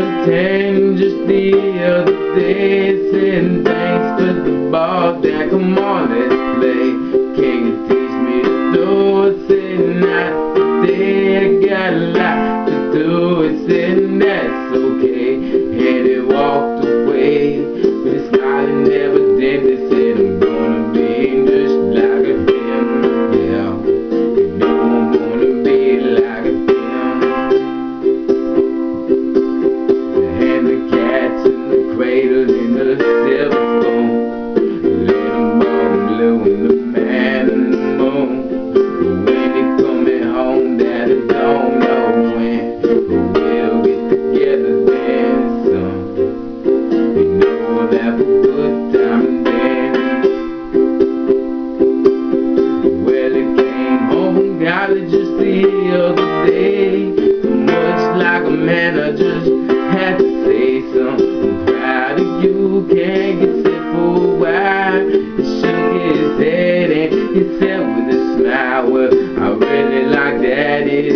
pretend just the other day Saying thanks to the boss yeah, come on in.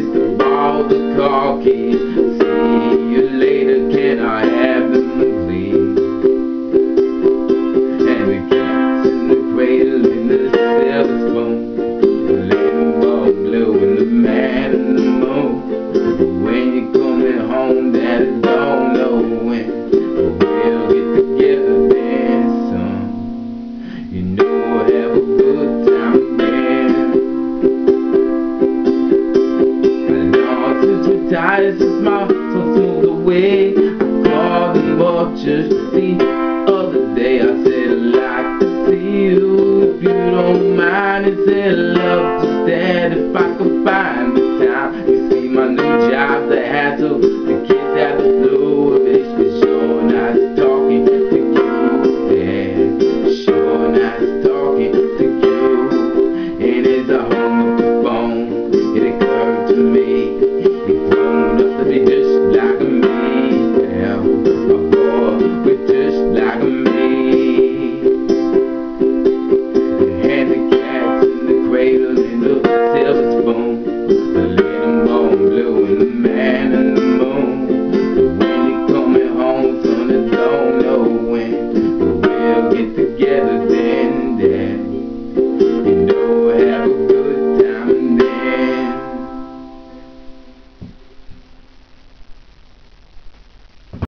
Mr. Walter Calkins. away. Clogging vultures the other day. I said I'd like to see you if you don't mind. And said love to stand if I could find the time. You see my new job the hassle.